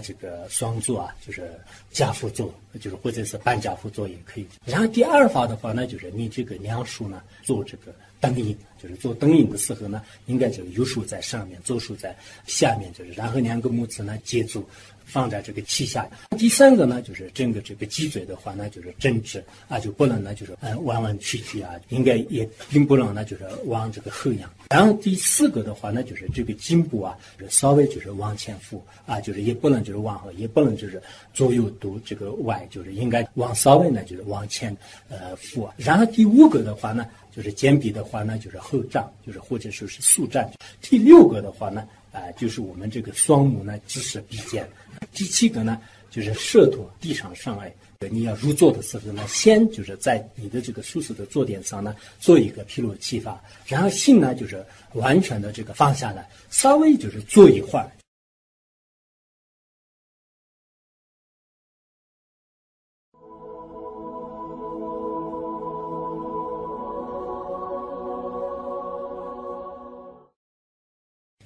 这个双坐啊，就是家父坐，就是或者是半家父坐也可以。然后第二法的话呢，就是你这个两手呢做这个灯影，就是做灯影的时候呢，应该就是右手在上面，左手在下面，就是然后两个拇指呢接住。放在这个膝下。第三个呢，就是整个这个脊椎的话呢，就是正直啊，就不能呢，就是嗯弯弯曲曲啊，应该也并不能呢，就是往这个后仰。然后第四个的话呢，就是这个颈部啊就，稍微就是往前俯啊，就是也不能就是往后，也不能就是左右都这个歪，就是应该往稍微呢，就是往前呃俯。然后第五个的话呢，就是肩臂的话呢，就是后胀，就是或者说是竖站。第六个的话呢。啊，就是我们这个双目呢，直视鼻尖。第七个呢，就是舌头地上上来。你要入座的时候呢，先就是在你的这个舒适的坐垫上呢，做一个披露气法，然后心呢，就是完全的这个放下来，稍微就是坐一会儿。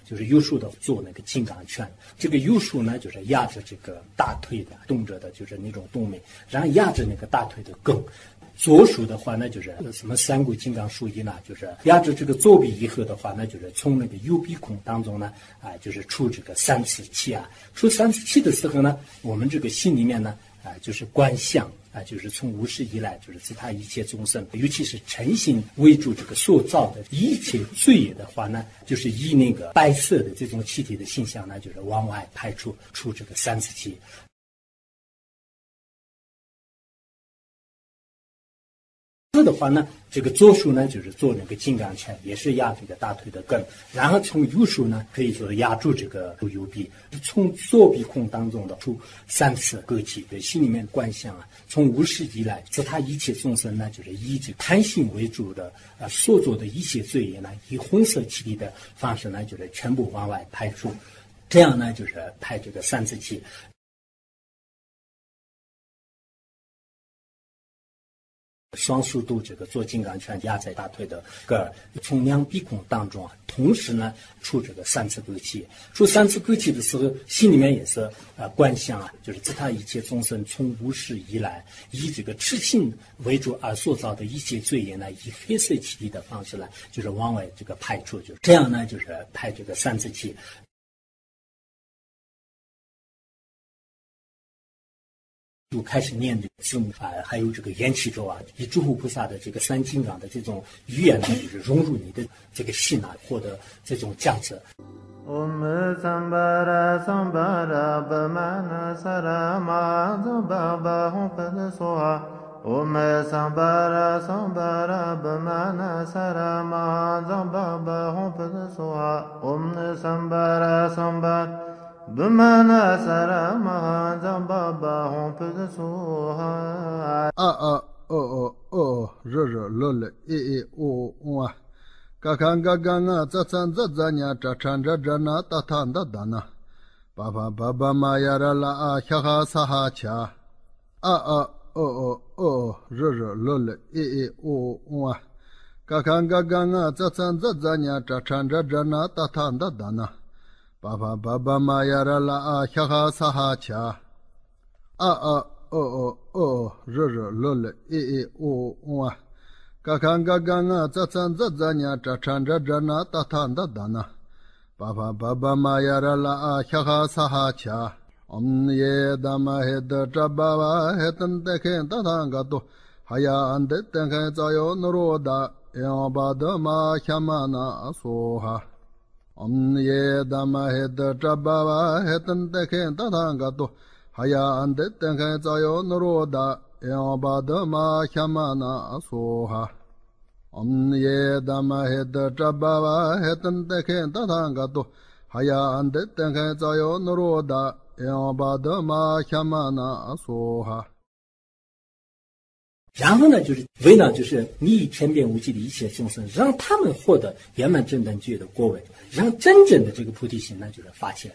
就是右手的做那个金刚拳，这个右手呢就是压着这个大腿的动着的，就是那种动脉，然后压着那个大腿的根。左手的话呢，就是什么三股金刚术一呢，就是压着这个左臂以后的话呢，就是从那个右鼻孔当中呢，啊，就是出这个三次气啊。出三次气的时候呢，我们这个心里面呢，啊，就是观相。就是从无始以来，就是其他一切众生，尤其是诚心为主这个塑造的一切罪业的话呢，就是以那个白色的这种气体的形象呢，就是往外排出出这个三次的话呢，这个左手呢就是做那个金刚拳，也是压这个大腿的根，然后从右手呢可以说压住这个右臂，从左臂孔当中的出三次勾气，对心里面观想啊，从无始以来，自他一切众生呢，就是以这贪心为主的啊，所做的一切罪业呢，以红色气体的方式呢，就是全部往外排出，这样呢就是排这个三次气。双速度这个做金刚拳压在大腿的个，从两鼻孔当中啊，同时呢出这个三次勾气，出三次勾气的时候，心里面也是呃观想啊，就是自他一切众生从无始以来，以这个痴心为主而塑造的一切罪业呢，以黑色气体的方式呢，就是往外这个排出，就是这样呢，就是排这个三次气。就开始念这个字母啊，还有这个缘起咒啊，以诸佛菩萨的这个三金刚的这种语言呢，就是融入你的这个心呢，获得这种价值。bumana sara mahanzam baba so ha A a o o o ro ro lo le e e o wa. Ka kan ga ga na za chan za za nya cha chan ra ra na ta than da da na. ba ba ba ba ma ya ra la a kha ha sa ha cha. A a o o o ro ro lo le e e o wa. Ka kan ga ga na za chan za za nya cha chan ra ra na ta than da da na. Baba baba mayara la a kya ha sa ha cha. A a o o o r r l l e e o o Ka kan ga ga nga tsa tsan tsa tsa nya tra tran ra ra na ta than da da na. Baba baba mayara la a kya ha sa ha cha. Om ye dhamma he da tra baba he tan te khen ta thang ga to. Haya an de ten khen tsa yo nuro da. Eon ba dhamma kya ma na so ha. Om ye dhamma het trabhava hetan tekhen tathangato haya ande tenkhen tsayo nuroda eon badama khyamana soha. Om ye dhamma het trabhava hetan tekhen tathangato haya ande tenkhen tsayo nuroda eon badama khyamana soha. 然后呢，就是为呢就是你以天变无际的一切众生，让他们获得圆满正等觉的果位，让真正的这个菩提心呢，就是发起来。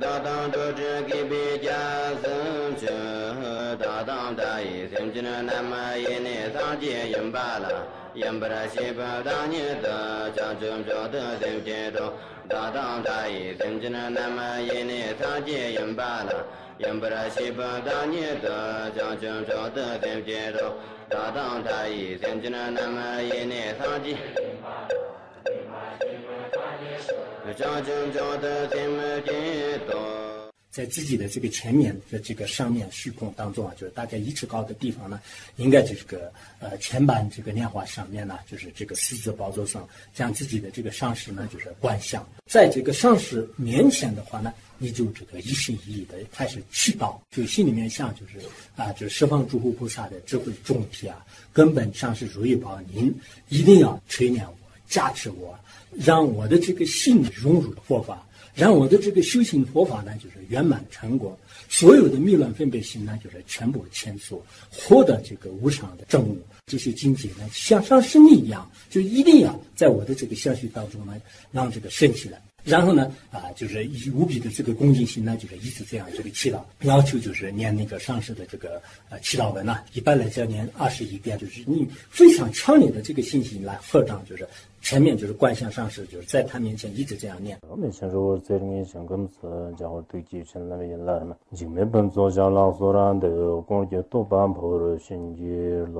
大当多知给比加僧觉，大当大意僧觉南无耶内桑杰因巴拉，因巴拉西巴达尼达，加正觉得僧觉中，大当大意僧觉南无耶内桑杰因巴拉，因巴拉西巴达尼达，加正觉得僧觉中，大当大意僧觉南无耶内桑杰。 在自己的这个前面的这个上面虚空当中啊，就是大概一尺高的地方呢，应该就是个呃前板这个莲花上面呢，就是这个四字宝座上，将自己的这个上师呢，就是观想，在这个上师面前的话呢，你就这个一心一意的开始祈祷，就心里面想就是啊，就是十方诸佛菩萨的智慧众体啊，根本上是如意宝，您一定要垂念我，加持我。让我的这个心融入佛法，让我的这个修行佛法呢，就是圆满成果。所有的迷乱分别心呢，就是全部迁出，获得这个无常的正悟。这些境界呢，像上升一样，就一定要在我的这个相续当中呢，让这个升起来。然后呢，啊，就是以无比的这个恭敬心呢，就是一直这样这个祈祷，要求就是念那个上师的这个呃祈祷文呢，一般来讲念二十一遍，就是你非常强烈的这个信心来合掌，就是。前面就是观想上师，就是在他面前一直这样念。我们先说在里面想跟词，讲我对继承那边来嘛。前面本座下老所让的，光就多半破了心结了。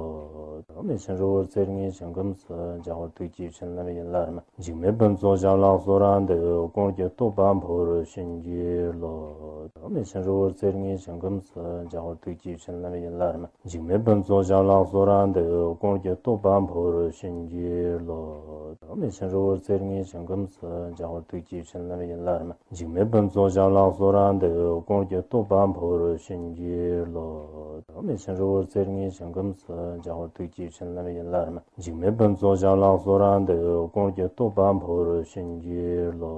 我们先说在里面想跟词，讲我对继承那边来嘛。前面本座下老所让的，光就多半破了心结了。我们先说在里面想跟词，讲我对继承那边来嘛。前面本座下老所让的，光就多半破了心结了。ame shen rōgōr tsēr ngī shen gōmsa jāgōr tūk jīb shen nār yin lār ma. Jīg mē bēm tsō jāg lāng sō rāng dē gōng jē tō bāng pō rō shen jī lō ame shen rōgōr tsēr ngī shen gōmsa jāgōr tūk jīb shen nār yin lār ma. Jīg mē bēm tsō jāg lāng sō rāng dē gōng jē tō bāng pō rō shen jī lō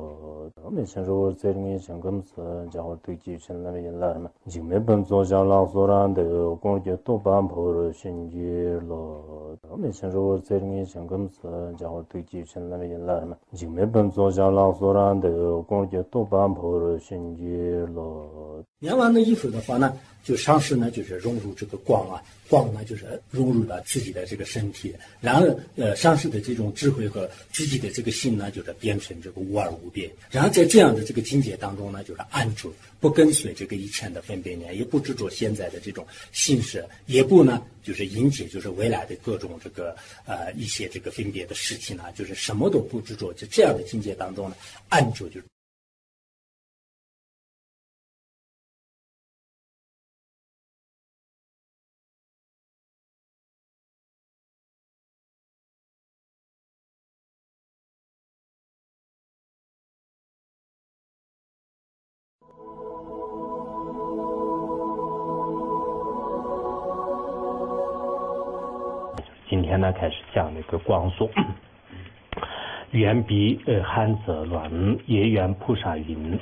ame shen rōgōr tsēr ngī shen gōmsa jāgōr tūk jīb shen nār yin lār ma. Jīg mē bēm tsō jāg lāng sō rāng dē gōng jē tō bāng pō rō shen jī lō ame shen rōgōr tsēr ngī shen gōmsa jāgōr tūk jibshin nami yilarma. Jigme banzo jang lang soran deyo gongje to bambu ru shinji lo. 念完了以后的话呢，就上师呢就是融入这个光啊，光呢就是融入了自己的这个身体，然后呃上师的这种智慧和自己的这个心呢，就是变成这个无二无别。然后在这样的这个境界当中呢，就是安住，不跟随这个以前的分别念，也不执着现在的这种形式，也不呢就是迎接就是未来的各种这个呃一些这个分别的事情呢，就是什么都不执着，就这样的境界当中呢，安住就。呢，开始讲那个光说，远比呃寒则乱，也远菩萨云。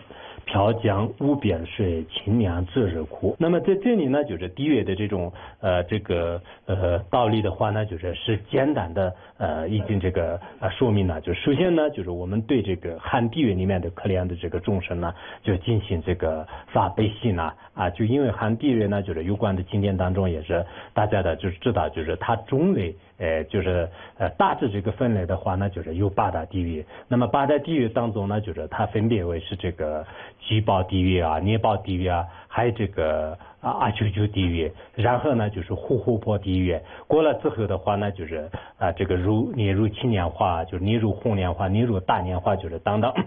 飘江无边水，清凉自日苦。那么在这里呢，就是地狱的这种呃这个呃道理的话呢，就是是简单的呃已经这个呃说明了。就首先呢，就是我们对这个寒地狱里面的可怜的这个众生呢，就进行这个发悲心呐啊，就因为寒地狱呢，就是有关的经典当中也是大家的就是知道，就是它种类。呃，就是呃，大致这个分类的话呢，就是有八大地域。那么八大地域当中呢，就是它分别为是这个举报地狱啊、捏报地狱啊，还有这个啊阿丘丘地狱。然后呢，就是护护婆地狱。过了之后的话呢，就是啊这个如捏如青莲花，就是捏如红莲花，捏如大莲花，就是等等。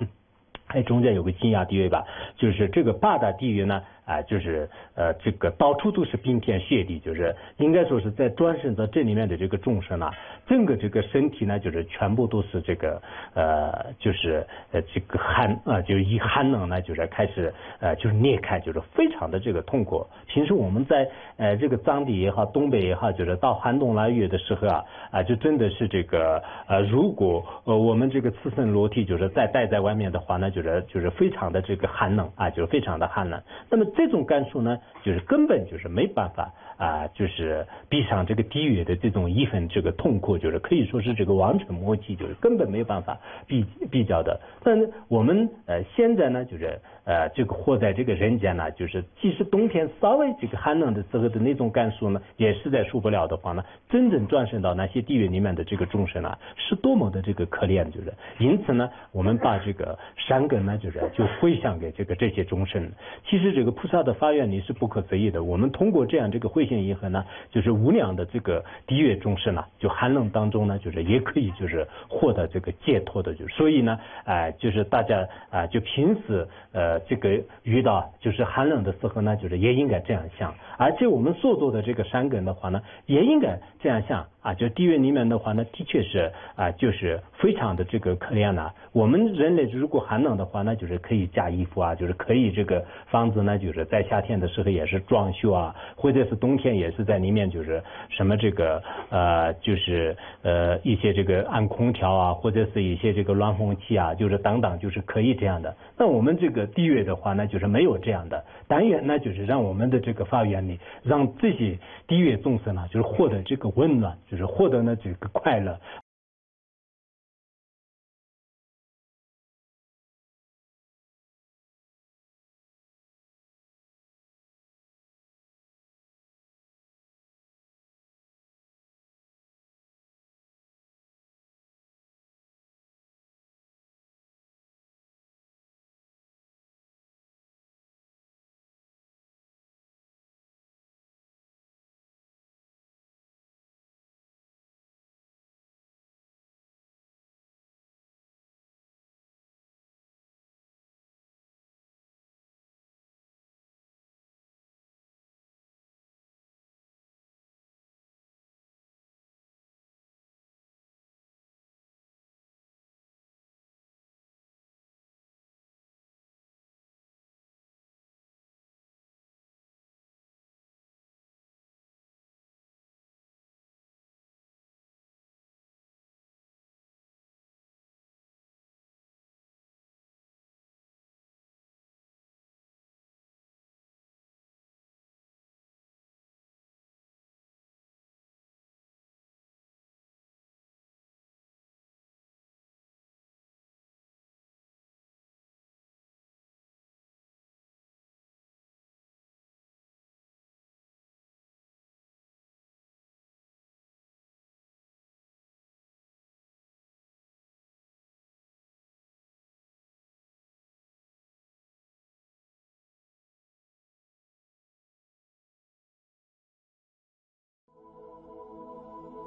还中间有个金牙地域吧，就是这个八大地域呢。啊，就是呃这个到处都是冰天雪地，就是应该说是在转生到这里面的这个众生啊，整个这个身体呢，就是全部都是这个呃，就是呃这个寒啊，就是以寒冷呢，就是开始呃就是裂开，就是非常的这个痛苦。平时我们在呃这个藏地也好，东北也好，就是到寒冬腊月的时候啊啊，就真的是这个呃，如果呃我们这个赤身裸体就是再待在外面的话呢，就是就是非常的这个寒冷啊，就是非常的寒冷。那么这种感受呢，就是根本就是没办法啊，就是闭上这个地狱的这种一份这个痛苦，就是可以说是这个望尘莫及，就是根本没有办法比比较的。但我们呃现在呢，就是呃这个活在这个人间呢，就是即使冬天稍微这个寒冷的时候的那种感受呢，也实在受不了的话呢，真正转生到那些地狱里面的这个众生啊，是多么的这个可怜，就是因此呢，我们把这个善根呢，就是就回向给这个这些众生。其实这个菩萨的发愿力是不可思议的。我们通过这样这个回向以后呢，就是无量的这个地狱众生呢，就寒冷当中呢，就是也可以就是获得这个解脱的。就所以呢，哎，就是大家啊，就平时呃这个遇到就是寒冷的时候呢，就是也应该这样想。而且我们所做的这个山根的话呢，也应该这样想啊。就地狱里面的话呢，的确是啊，就是非常的这个可怜呐。我们人类如果寒冷的话呢，就是可以加衣服啊，就是可以这个房子呢，就是在夏天的时候也是装修啊，或者是冬天也是在里面就是什么这个呃，就是呃一些这个安空调啊，或者是一些这个暖风器啊，就是等等，就是可以这样的。那我们这个地狱的话呢，就是没有这样的。但愿呢，就是让我们的这个发愿力，让这些地狱众生呢，就是获得这个温暖，就是获得呢这个快乐。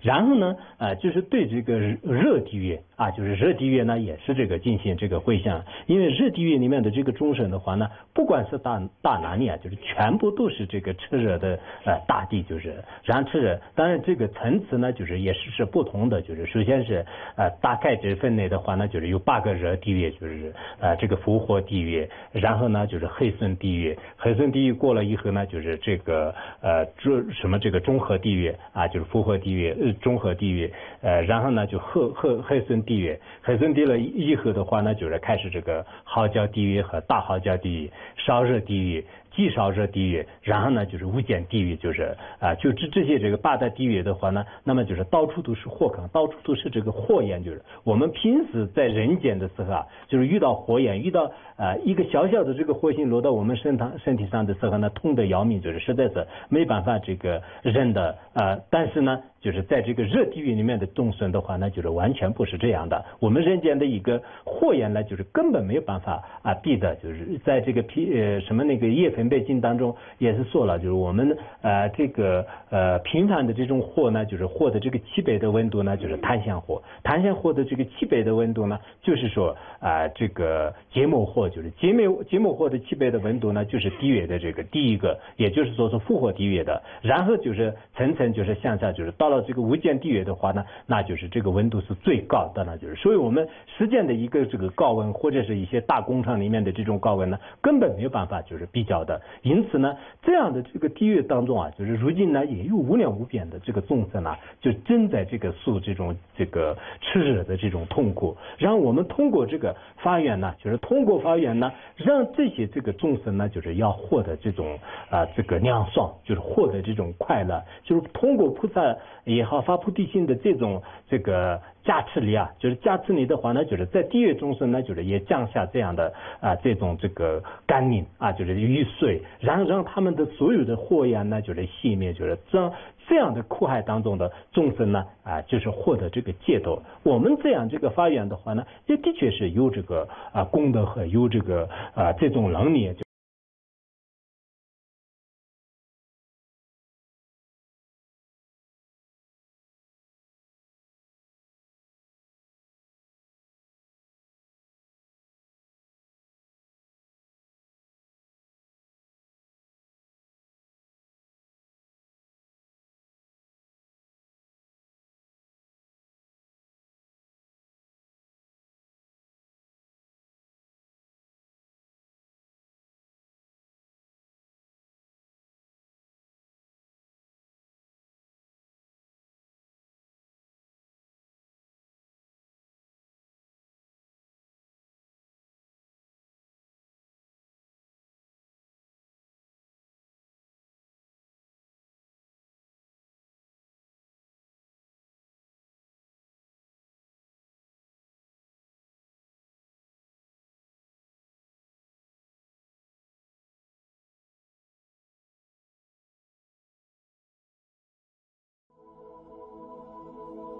然后呢，呃，就是对这个热地狱啊，就是热地狱呢，也是这个进行这个回向，因为热地狱里面的这个众生的话呢，不管是大大哪里啊，就是全部都是这个炽热的呃大地，就是燃炽热。当然这个层次呢，就是也是是不同的，就是首先是呃大概这分类的话呢，就是有八个热地狱，就是呃这个复活地狱，然后呢就是黑森地狱，黑森地狱过了以后呢，就是这个呃这什么这个中和地狱啊，就是复活地狱。中和地域，呃，然后呢就黑黑黑森地域，黑森地了以后的话呢，就是开始这个好教地域和大好教地域、烧热地域。极烧热地狱，然后呢就是无间地狱，就是啊，就这这些这个八大地狱的话呢，那么就是到处都是火坑，到处都是这个火焰，就是我们平时在人间的时候啊，就是遇到火焰，遇到啊一个小小的这个火星落到我们身上身体上的时候呢，痛得要命，就是实在是没办法这个忍的啊。但是呢，就是在这个热地狱里面的众生的话呢，就是完全不是这样的。我们人间的一个火焰呢，就是根本没有办法啊避的，就是在这个皮呃什么那个叶粉。准备经当中也是说了，就是我们呃这个呃平凡的这种火呢，就是火的这个七倍的温度呢，就是碳纤火，碳纤火的这个七倍的温度呢，就是说啊这个结膜火，就是结膜结膜火的七倍的温度呢，就是低于的这个第一个，也就是说是复活低于的，然后就是层层就是向下，就是到了这个无间地狱的话呢，那就是这个温度是最高的，那就是，所以我们实践的一个这个高温或者是一些大工厂里面的这种高温呢，根本没有办法就是比较的。因此呢，这样的这个地狱当中啊，就是如今呢也有无量无边的这个众生啊，就正在这个受这种这个炽热的这种痛苦。然后我们通过这个发愿呢，就是通过发愿呢，让这些这个众生呢，就是要获得这种啊这个凉爽，就是获得这种快乐，就是通过菩萨也好发菩提心的这种这个。加持力啊，就是加持力的话呢，就是在地狱众生呢，就是也降下这样的啊这种这个甘霖啊，就是雨水，然后让他们的所有的祸殃呢，就是熄灭，就是这这样的苦海当中的众生呢啊，就是获得这个解脱。我们这样这个发愿的话呢，也的确是有这个啊功德和有这个啊这种能力。Thank you.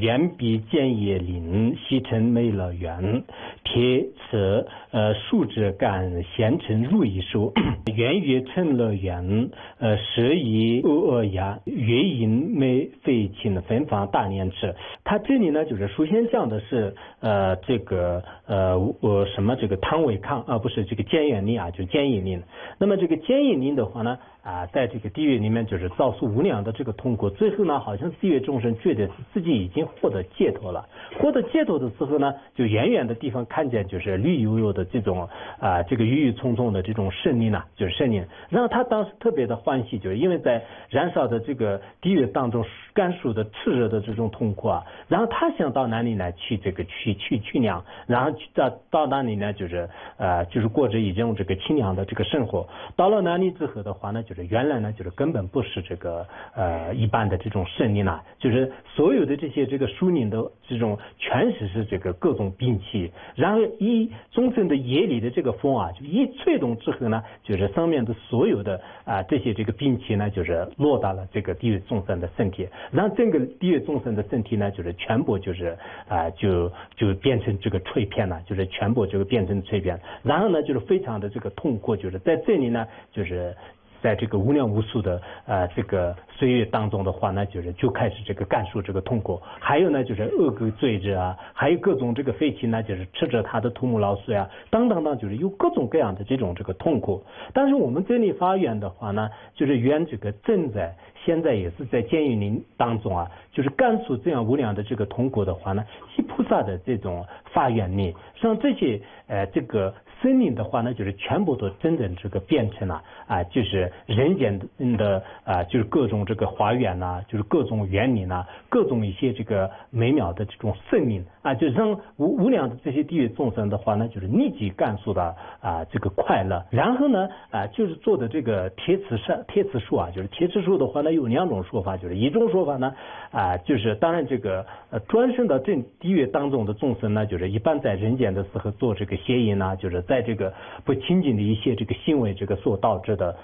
远比建业林，西城美乐园，贴此呃树枝干咸成如意树，圆月成乐园，呃蛇以鹅鹅牙，月影美飞禽芬芳大年池。它这里呢，就是首先讲的是呃这个呃我什么这个汤伟康啊，不是这个建业林啊，就建业林。那么这个建业林的话呢？啊，在这个地狱里面就是遭受无量的这个痛苦，最后呢，好像地狱众生觉得自己已经获得解脱了。获得解脱的时候呢，就远远的地方看见就是绿油油的这种啊，这个郁郁葱葱的这种森林呢，就是森林。然后他当时特别的欢喜，就是因为在燃烧的这个地狱当中，感受的炽热的这种痛苦啊。然后他想到哪里呢？去这个去去去凉，然后到到那里呢，就是呃，就是过着一种这个清凉的这个生活。到了那里之后的话呢，就。原来呢，就是根本不是这个呃一般的这种胜利呢，就是所有的这些这个树林的这种全是是这个各种兵器，然后一众生的眼里的这个风啊，就一吹动之后呢，就是上面的所有的啊这些这个兵器呢，就是落到了这个地狱众生的身体，让整个地狱众生的身体呢，就是全部就是啊就就变成这个碎片了，就是全部就变成碎片，然后呢就是非常的这个痛苦，就是在这里呢就是。在这个无量无数的呃这个岁月当中的话呢，就是就开始这个感受这个痛苦。还有呢，就是恶狗追着啊，还有各种这个废气呢，就是吃着他的土木老鼠呀，等等等，就是有各种各样的这种这个痛苦。但是我们这里发愿的话呢，就是愿这个正在现在也是在监狱林当中啊，就是感受这样无量的这个痛苦的话呢，以菩萨的这种发愿力，像这些呃这个。森林的话呢，就是全部都真正这个变成了啊，就是人间的啊，就是各种这个花园呐，就是各种园林呐，各种一些这个美妙的这种森林啊，就让无无量的这些地狱众生的话呢，就是立即感受到啊这个快乐。然后呢啊，就是做的这个铁齿树，铁齿树啊，就是铁齿树的话呢，有两种说法，就是一种说法呢啊，就是当然这个呃转生到这地狱当中的众生呢，就是一般在人间的时候做这个邪淫呐，就是。在这个不清净的一些这个行为这个所导致的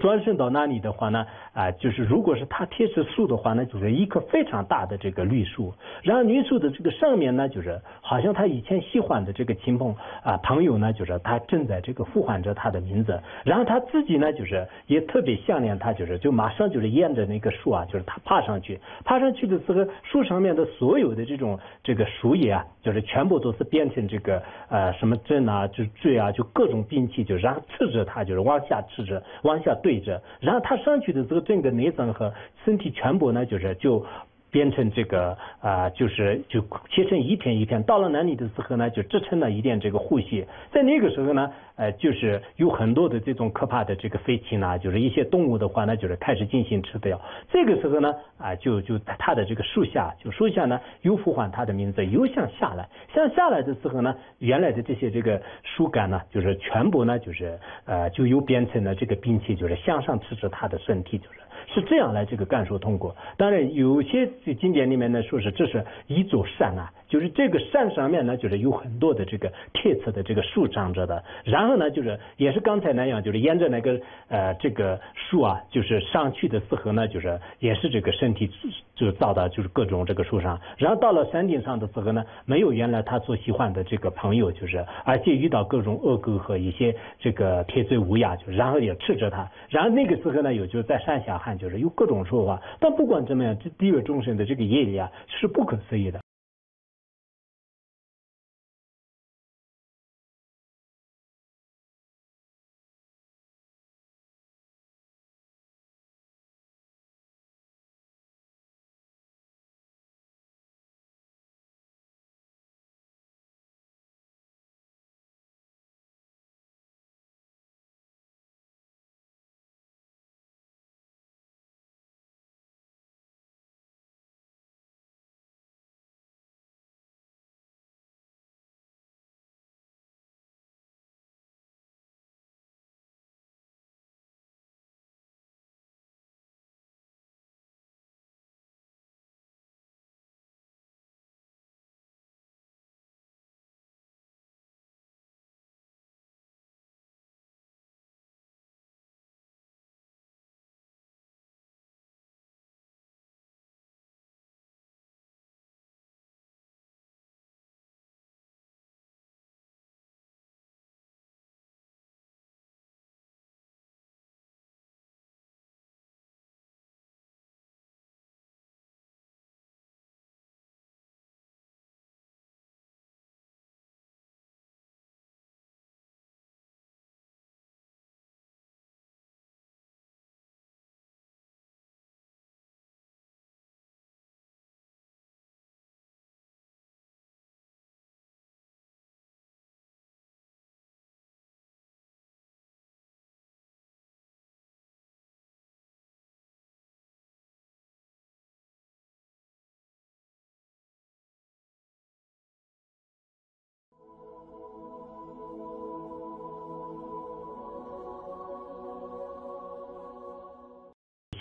转身到那里的话呢，啊，就是如果是它贴着树的话呢，就是一棵非常大的这个绿树，然后绿树的这个上面呢，就是好像他以前喜欢的这个亲朋啊朋友呢，就是他正在这个呼唤着他的名字，然后他自己呢，就是也特别想念他，就是就马上就是沿着那个树啊，就是他爬上去，爬上去的时候，树上面的所有的这种这个树叶啊，就是全部都是变成这个呃什么针啊，就坠啊，就各种兵器，就然后刺着他，就是往下刺着，往下。对着，然后他上去的时候，整个内脏和身体全部呢，就是就变成这个啊，就是就切成一片一片。到了那里的时候呢，就支撑了一点这个护膝。在那个时候呢，呃，就是有很多的这种可怕的这个飞禽呢，就是一些动物的话呢，就是开始进行吃掉。这个时候呢，啊，就就在它的这个树下，就树下呢，又呼唤它的名字，又想下来。想下来的时候呢，原来的这些这个树干呢，就是全部呢，就是呃，就又变成了这个兵器，就是向上刺着它的身体，就是。是这样来这个感受通过，当然有些经典里面呢说是这是一座山啊，就是这个山上面呢就是有很多的这个铁刺的这个树长着的，然后呢就是也是刚才那样，就是沿着那个呃这个树啊，就是上去的时候呢就是也是这个身体就造的就是各种这个树上，然后到了山顶上的时候呢，没有原来他所喜欢的这个朋友，就是而且遇到各种恶狗和一些这个铁嘴乌鸦，就然后也吃着他，然后那个时候呢有就在山下喊。就是有各种说法，但不管怎么样，这地狱众生的这个业力啊，是不可思议的。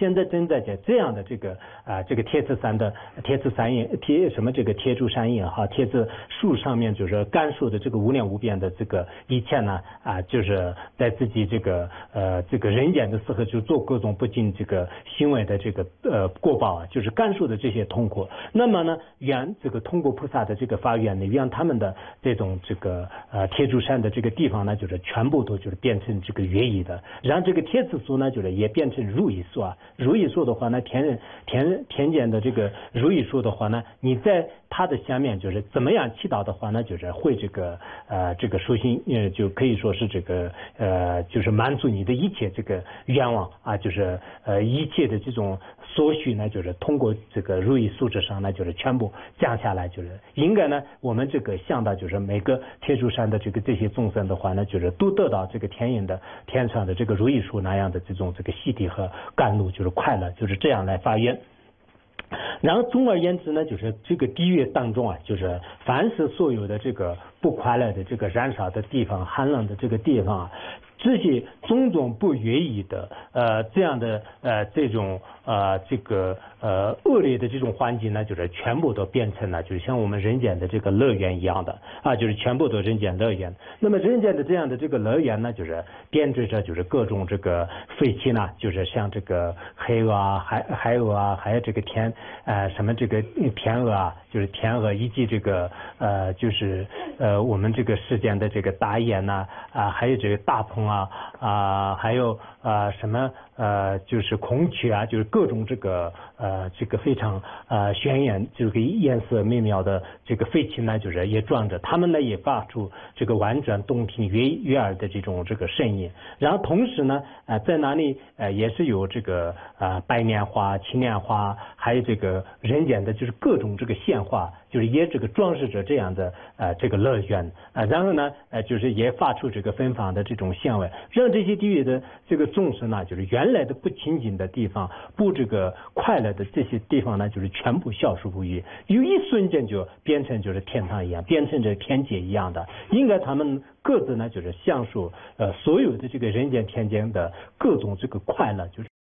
现在正在在这样的这个啊，这个贴子山的贴子山印贴什么这个贴柱山印哈，贴子树上面就是甘肃的这个无量无边的这个一切呢啊，就是在自己这个呃这个人间的时候就做各种不敬这个行为的这个呃过报啊，就是甘肃的这些痛苦。那么呢，愿这个通过菩萨的这个发愿呢，愿他们的这种这个呃贴柱山的这个地方呢，就是全部都就是变成这个园艺的，让这个贴子树呢，就是也变成如意树啊。如意树的话呢，田田田间的这个如意树的话呢，你在它的下面就是怎么样祈祷的话呢，就是会这个呃这个舒心呃就可以说是这个呃就是满足你的一切这个愿望啊，就是呃一切的这种所需呢，就是通过这个如意树枝上呢，就是全部降下来，就是应该呢我们这个想到就是每个天竺山的这个这些众生的话呢，就是都得到这个天印的天上的这个如意树那样的这种这个洗涤和甘露。就是快乐，就是这样来发愿。然后总而言之呢，就是这个地狱当中啊，就是凡是所有的这个不快乐的这个燃烧的地方、寒冷的这个地方。这些种种不愿意的呃这样的呃这种呃这个呃恶劣的这种环境呢，就是全部都变成了就是像我们人间的这个乐园一样的啊，就是全部都人间乐园。那么人间的这样的这个乐园呢，就是编织着就是各种这个废气呢，就是像这个黑鹅啊、海海鹅啊，还有这个天呃什么这个天鹅啊，就是天鹅以及这个呃就是呃我们这个事件的这个打眼呐啊，还有这个大鹏啊啊，还有啊什么呃就是孔雀啊，就是各种这个呃这个非常呃鲜艳，就是颜色美妙的这个飞禽呢，就是也装着，它们呢也发出这个婉转动听、悦悦耳的这种这个声音。然后同时呢，呃在哪里呃也是有这个啊白莲花、青莲花，还有这个人间的就是各种这个鲜花，就是也这个装饰着这样的呃这个乐园啊。然后呢，呃就是也发出这个芬芳的这种香味，让这些地域的这个众生呢，就是原来的不清净的地方，不这个快乐的这些地方呢，就是全部消失不余，有一瞬间就变成就是天堂一样，变成这天界一样的。应该他们各自呢，就是享受呃所有的这个人间天间的各种这个快乐，就是。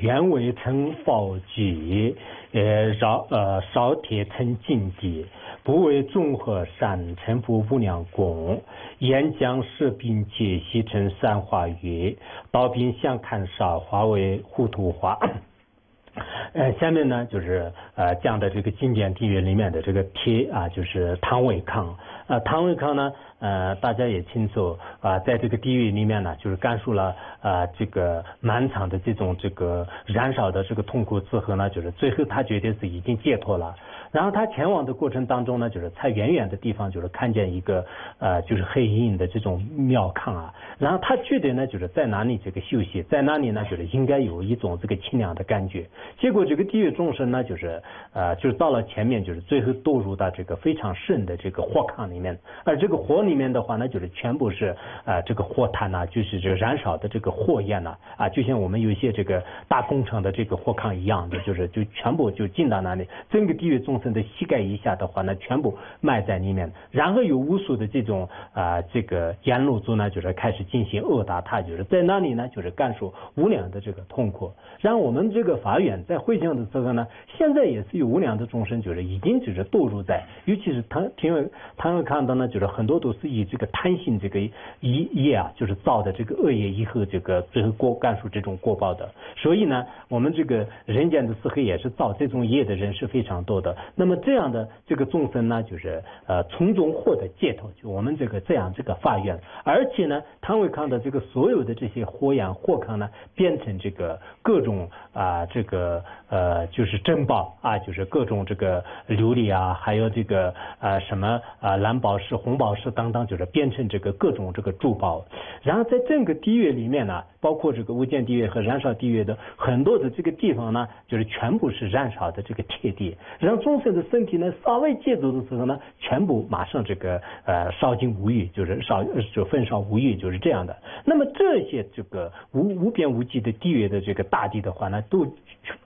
原为称宝鸡，呃，烧呃烧铁称金地，不为综合山称不无量宫，沿江石并结西成三花月，刀兵相看少，化为糊涂花。呃，下面呢就是呃讲的这个经典地狱里面的这个铁啊，就是汤伟康。呃，汤伟康呢，呃，大家也清楚啊，在这个地狱里面呢，就是感受了啊这个满场的这种这个燃烧的这个痛苦之后呢，就是最后他觉得是已经解脱了。然后他前往的过程当中呢，就是在远远的地方，就是看见一个呃，就是黑影影的这种庙炕啊。然后他觉得呢，就是在哪里这个休息，在哪里呢，就是应该有一种这个清凉的感觉。结果这个地狱众生呢，就是呃，就是到了前面，就是最后堕入到这个非常深的这个火炕里里面。而这个火里面的话呢，就是全部是啊，这个火炭呐，就是这个燃烧的这个火焰呐，啊，就像我们有些这个大工程的这个火炕一样的，就是就全部就进到那里，整个地狱众。生的膝盖以下的话呢，全部埋在里面。然后有无数的这种啊，这个阎罗族呢，就是开始进行殴打他，就是在那里呢，就是感受无量的这个痛苦。然后我们这个法院在会讲的时候呢，现在也是有无量的众生，就是已经就是堕入在，尤其是他因为他们看到呢，就是很多都是以这个贪心这个一业啊，就是造的这个恶业以后，这个最后过干出这种过报的。所以呢，我们这个人间的时候也是造这种业的人是非常多的。那么这样的这个众生呢，就是呃从中获得解脱，就我们这个这样这个发愿，而且呢，汤维康的这个所有的这些火焰火康呢，变成这个各种啊这个呃就是珍宝啊，就是各种这个琉璃啊，还有这个呃什么啊蓝宝石、红宝石当当，就是变成这个各种这个珠宝。然后在这个地狱里面呢，包括这个无间地狱和燃烧地狱的很多的这个地方呢，就是全部是燃烧的这个铁地，让众生的身体呢稍微接触的时候呢，全部马上这个呃烧尽无欲，就是烧就焚烧无欲，就是这样的。那么这些这个无无边无际的地狱的这个大地的话呢，都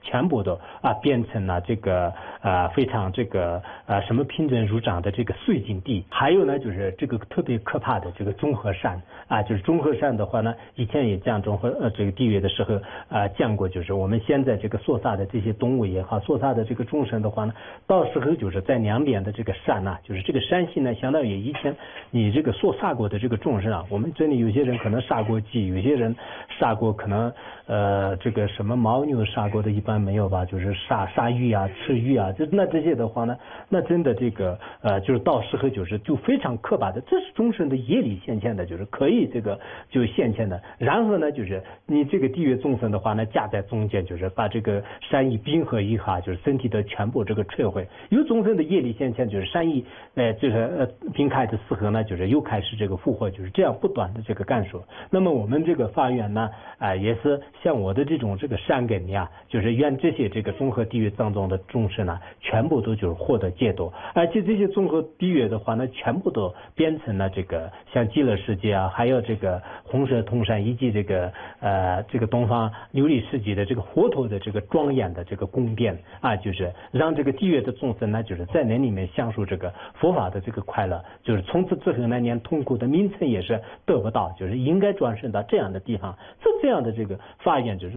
全部都啊变成了这个呃非常这个呃什么平整如掌的这个碎金地，还有呢就是这个特别可怕的这个综合山啊，就是综合山的话呢，以前也讲中和呃这个地狱的时候啊讲过，就是我们现在这个所杀的这些动物也好，所杀的这个众生的话呢，到时候就是在两边的这个山呐，就是这个山系呢，相当于以前你这个所杀过的这个众生啊，我们这里有些人可能杀过鸡，有些人杀过可能呃这个什么牦牛杀过的一般没有吧，就是杀杀鱼啊、吃鱼啊，就那这些的话呢，那真的这个呃就是到时候就是就非常刻板的，这是众生的业力现前的，就是可以这个就现前的。然后呢，就是你这个地狱众生的话呢，架在中间，就是把这个善意冰河一哈，就是身体的全部这个摧毁。有众生的业力现前，就是善意呃就是呃冰开的时候呢，就是又开始这个复活，就是这样不断的这个干涉。那么我们这个发愿呢，啊也是像我的这种这个善根呀，就是愿这些这个综合地狱当中的众生呢，全部都就是获得解脱，而且这些综合地狱的话呢，全部都变成了这个像极乐世界啊，还有这个红色通山以及这个呃这个东方琉璃世界的这个佛陀的这个庄严的这个宫殿啊，就是让这个地狱的众生呢，就是在那里面享受这个佛法的这个快乐，就是从此之后呢，连痛苦的名称也是得不到，就是应该转生到这样的地方，这这样的这个发愿就是。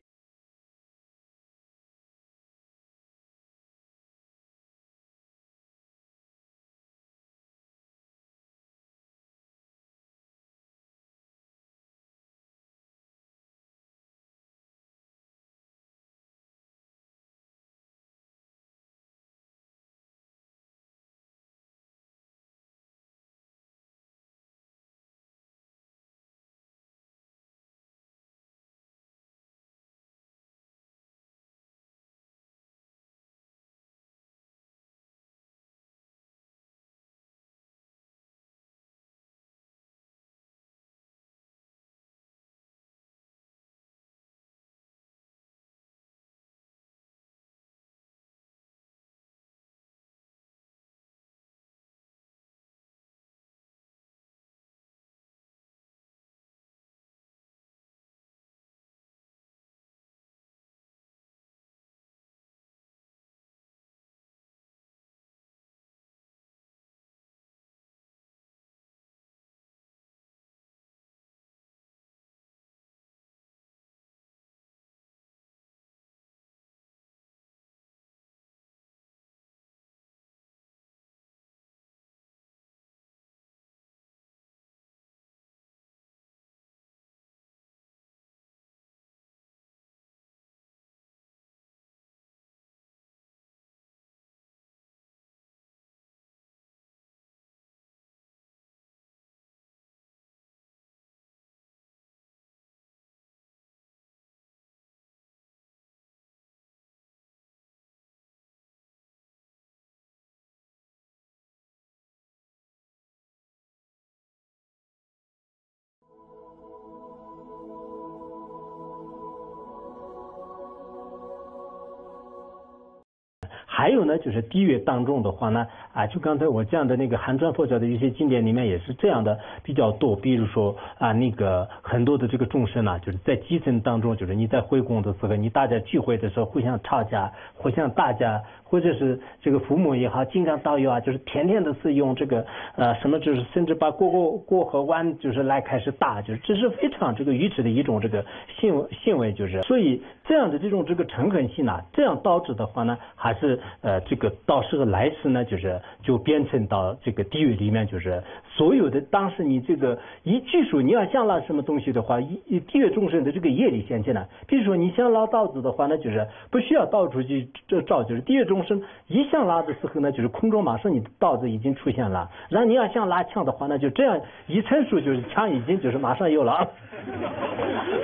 还有呢，就是地狱当中的话呢，啊，就刚才我讲的那个韩传佛教的一些经典里面也是这样的比较多。比如说啊，那个很多的这个众生呢，就是在基层当中，就是你在回宫的时候，你大家聚会的时候互相吵架，互相打架，或者是这个父母也好，经常导游啊，就是天天都是用这个呃什么，就是甚至把过过过河湾就是来开始打，就是这是非常这个愚痴的一种这个行为行为，就是所以这样的这种这个诚恳性呢，这样导致的话呢，还是。呃这个到时候来世呢，就是就变成到这个地狱里面，就是所有的当时你这个一据说你要想拉什么东西的话，一地狱众生的这个业力现前了。比如说你想拉刀子的话，那就是不需要到处去这照，就是地狱众生一想拉的时候呢，就是空中马上你的刀子已经出现了。然后你要想拉枪的话，那就这样一成熟，就是枪已经就是马上有了。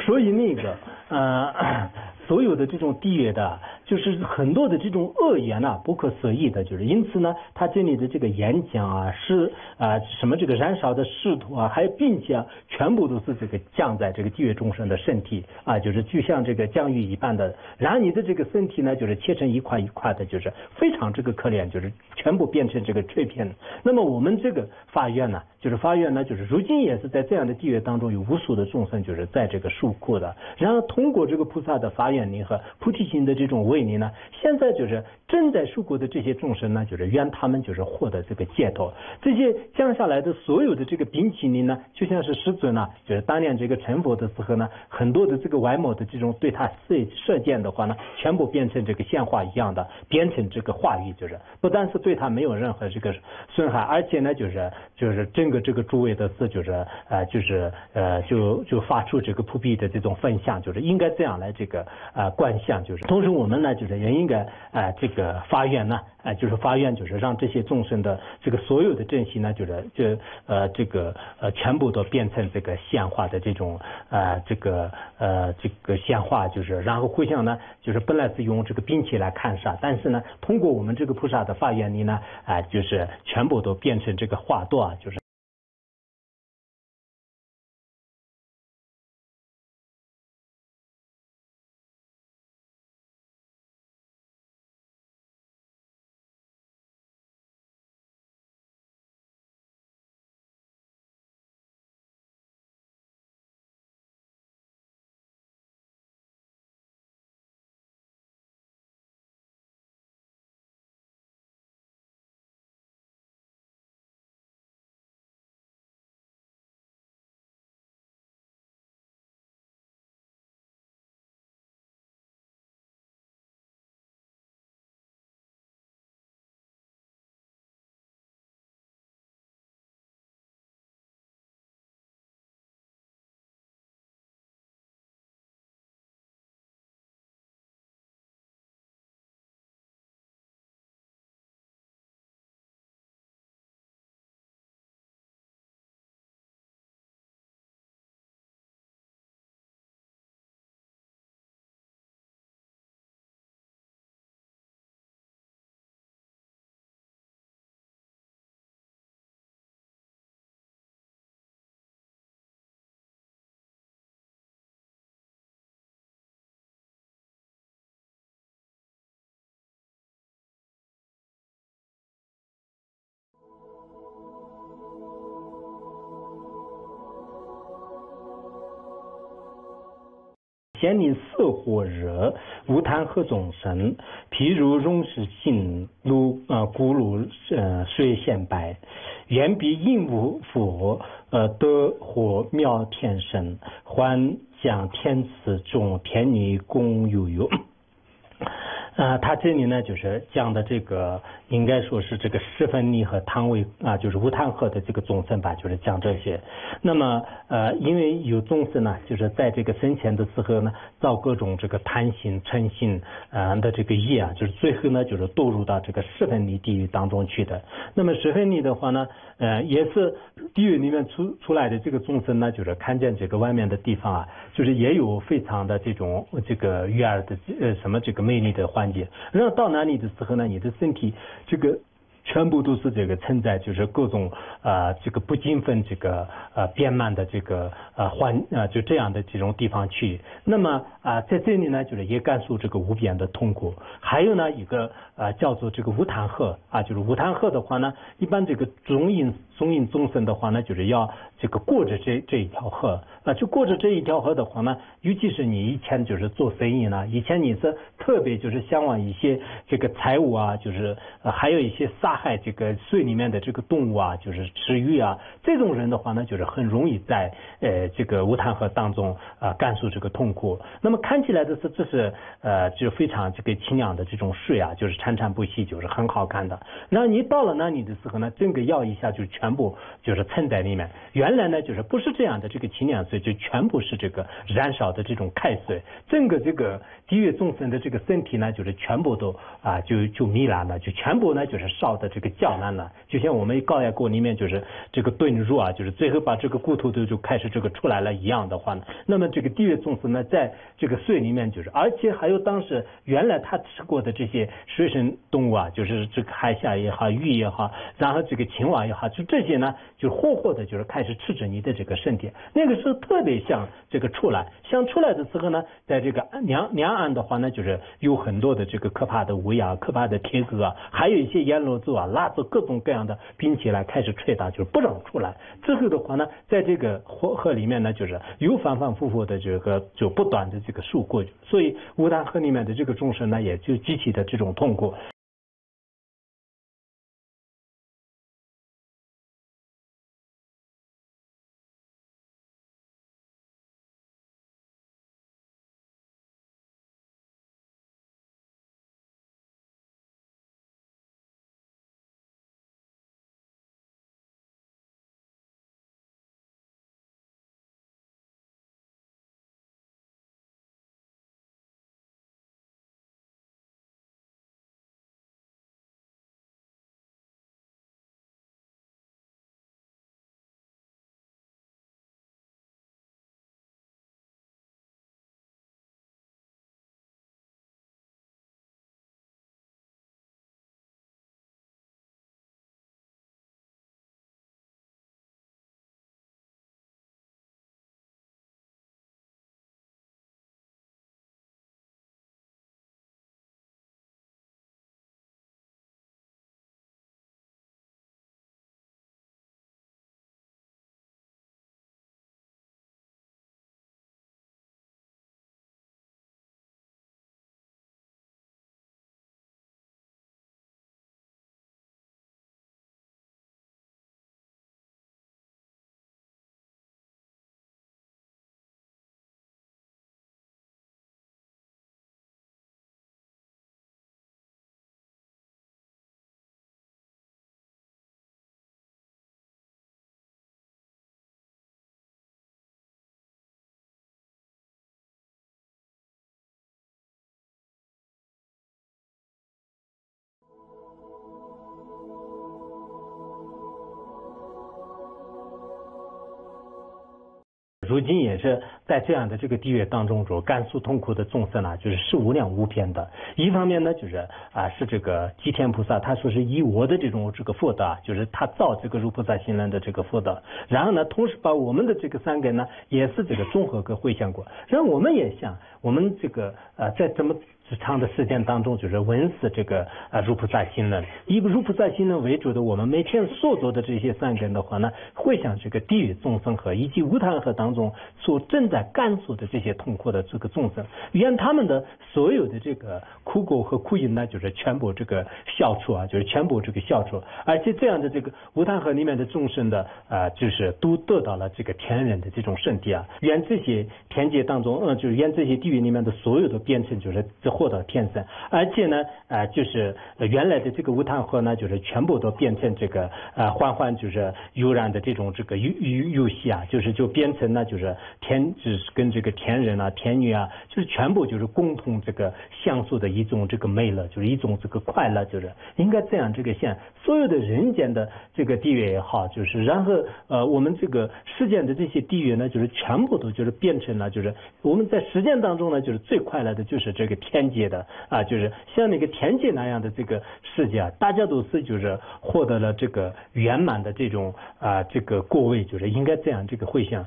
所以那个呃。所有的这种地狱的，就是很多的这种恶言呐，不可思议的，就是因此呢，他这里的这个演讲啊，是啊什么这个燃烧的石头啊，还有并且全部都是这个降在这个地狱众生的身体啊，就是就像这个降雨一般的，然后你的这个身体呢，就是切成一块一块的，就是非常这个可怜，就是全部变成这个碎片。那么我们这个法院呢，就是法院呢，就是如今也是在这样的地狱当中，有无数的众生就是在这个受苦的，然后通过这个菩萨的法。愿力和菩提心的这种威你呢，现在就是正在受苦的这些众生呢，就是愿他们就是获得这个解脱。这些降下来的所有的这个冰淇淋呢，就像是师尊呢，就是当年这个成佛的时候呢，很多的这个外貌的这种对他射射箭的话呢，全部变成这个鲜花一样的，变成这个化育，就是不但是对他没有任何这个损害，而且呢，就是就是整个这个诸位的是就是呃就是呃就就发出这个普庇的这种分享，就是应该这样来这个。啊，观相就是，同时我们呢，就是也应该啊，这个发愿呢，啊，就是发愿，就是让这些众生的这个所有的正心呢，就是就呃这个呃全部都变成这个现化的这种呃这个呃这个现化，就是然后互相呢，就是本来是用这个兵器来看杀，但是呢，通过我们这个菩萨的发愿力呢，啊，就是全部都变成这个化度啊，就是。显灵色火热，无贪何众生？譬如荣氏性，如呃古露呃水显白，远比应无佛呃得火妙天神，还将天赐众天女共悠悠。啊，他这里呢，就是讲的这个，应该说是这个十分尼和汤味啊，就是无贪和的这个众生吧，就是讲这些。那么，呃，因为有众生呢，就是在这个生前的时候呢，造各种这个贪心、嗔心啊的这个业啊，就是最后呢，就是堕入到这个十分尼地狱当中去的。那么十分尼的话呢，呃，也是地狱里面出出来的这个众生呢，就是看见这个外面的地方啊，就是也有非常的这种这个悦耳的呃什么这个魅力的话环境。然后到哪里的时候呢，你的身体这个。全部都是这个存在，就是各种啊，这个不精分，这个呃变慢的这个呃环啊，就这样的这种地方去。那么啊，在这里呢，就是也感受这个无边的痛苦。还有呢，一个啊叫做这个无贪河啊，就是无贪河的话呢，一般这个中阴中阴众生的话呢，就是要这个过着这这一条河啊，就过着这一条河的话呢，尤其是你以前就是做生意呢，以前你是特别就是向往一些这个财物啊，就是呃还有一些杀害这个水里面的这个动物啊，就是吃鱼啊，这种人的话呢，就是很容易在呃这个乌滩河当中啊感受这个痛苦。那么看起来的是这是呃就非常这个清凉的这种水啊，就是潺潺不息，就是很好看的。那你到了那里的时候呢，整个药一下就全全部就是存在里面。原来呢，就是不是这样的，这个清凉水就全部是这个燃烧的这种开水，整个这个地狱众生的这个身体呢，就是全部都啊就就糜烂了，就全部呢就是烧的这个焦烂了，就像我们高压锅里面就是这个炖肉啊，就是最后把这个骨头都就开始这个出来了一样的话呢，那么这个地狱众生呢，在这个水里面就是，而且还有当时原来他吃过的这些水生动物啊，就是这个海虾也好，鱼也好，然后这个青蛙也好，就这些呢，就活活的，就是开始吃着你的这个身体。那个时候特别像这个出来，像出来的时候呢，在这个两两看的话呢，就是有很多的这个可怕的乌鸦、可怕的铁鸽啊，还有一些阎罗座啊，拉着各种各样的兵器来开始捶打，就是不让出来。最后的话呢，在这个河河里面呢，就是有反反复复的这个就不断的这个受过，所以乌丹河里面的这个众生呢，也就极其的这种痛苦。如今也是在这样的这个地狱当中，说甘肃痛苦的众生呢，就是是无量无边的。一方面呢，就是啊，是这个吉天菩萨，他说是以我的这种这个福德，就是他造这个如菩萨心轮的这个福德，然后呢，同时把我们的这个三根呢，也是这个综合个回向过，让我们也像我们这个呃，在这么。长的时间当中，就是闻思这个啊如菩萨心论，以如菩萨心论为主的，我们每天所做的这些善根的话呢，会向这个地狱众生和以及无贪河当中所正在感受的这些痛苦的这个众生，愿他们的所有的这个苦果和苦因呢，就是全部这个消除啊，就是全部这个消除，而且这样的这个无贪河里面的众生的啊，就是都得到了这个天人的这种圣地啊，愿这些天界当中，嗯，就是愿这些地狱里面的所有的变成就是这。获得天生，而且呢，呃，就是原来的这个无贪河呢，就是全部都变成这个呃，缓缓就是悠然的这种这个游游游戏啊，就是就变成了就是天，就是跟这个天人啊、天女啊，就是全部就是共同这个享受的一种这个美乐，就是一种这个快乐，就是应该这样这个像所有的人间的这个地狱也好，就是然后呃，我们这个世间的这些地狱呢，就是全部都就是变成了就是我们在实践当中呢，就是最快乐的就是这个天。界的啊，就是像那个田界那样的这个世界啊，大家都是就是获得了这个圆满的这种啊这个过位，就是应该这样这个会像。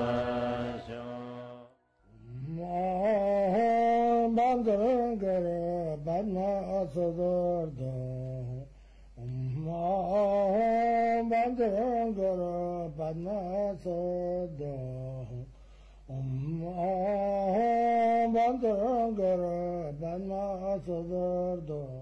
Padma Sodaho Om Aho Bandagara Padma Sodaho